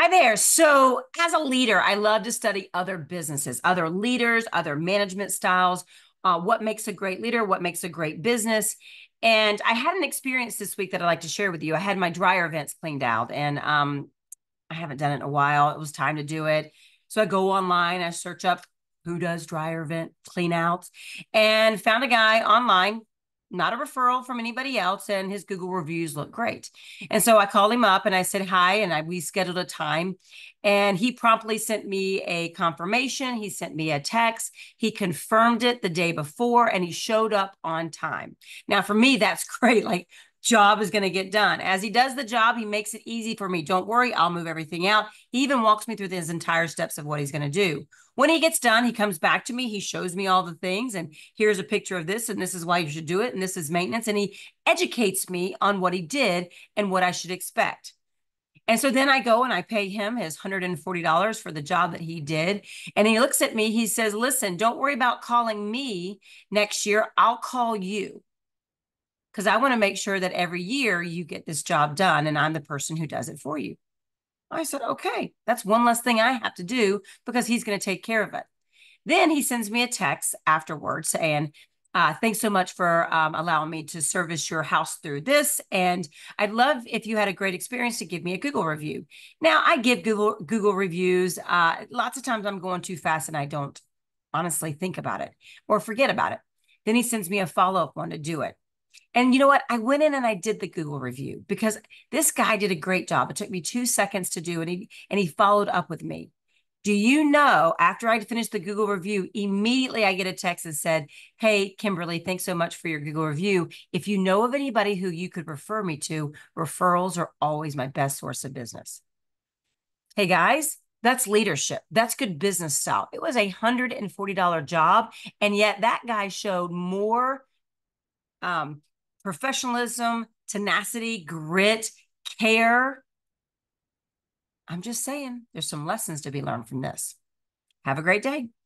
Hi there. So, as a leader, I love to study other businesses, other leaders, other management styles, uh, what makes a great leader, what makes a great business. And I had an experience this week that I'd like to share with you. I had my dryer vents cleaned out, and um, I haven't done it in a while. It was time to do it. So I go online, I search up who does dryer vent clean outs, and found a guy online not a referral from anybody else, and his Google reviews look great. And so I called him up and I said hi, and I, we scheduled a time. And he promptly sent me a confirmation. He sent me a text. He confirmed it the day before, and he showed up on time. Now, for me, that's great. Like job is going to get done. As he does the job, he makes it easy for me. Don't worry, I'll move everything out. He even walks me through his entire steps of what he's going to do. When he gets done, he comes back to me, he shows me all the things, and here's a picture of this, and this is why you should do it, and this is maintenance. And he educates me on what he did and what I should expect. And so then I go and I pay him his $140 for the job that he did. And he looks at me, he says, Listen, don't worry about calling me next year. I'll call you because I want to make sure that every year you get this job done and I'm the person who does it for you. I said, okay, that's one less thing I have to do because he's going to take care of it. Then he sends me a text afterwards saying, uh, thanks so much for um, allowing me to service your house through this. And I'd love if you had a great experience to give me a Google review. Now, I give Google Google reviews. Uh, lots of times I'm going too fast and I don't honestly think about it or forget about it. Then he sends me a follow up one to do it. And you know what? I went in and I did the Google review because this guy did a great job. It took me two seconds to do, and he and he followed up with me. Do you know after I finished the Google review, immediately I get a text that said, Hey, Kimberly, thanks so much for your Google review. If you know of anybody who you could refer me to, referrals are always my best source of business. Hey guys, that's leadership. That's good business style. It was a $140 job. And yet that guy showed more um, professionalism, tenacity, grit, care. I'm just saying, there's some lessons to be learned from this. Have a great day.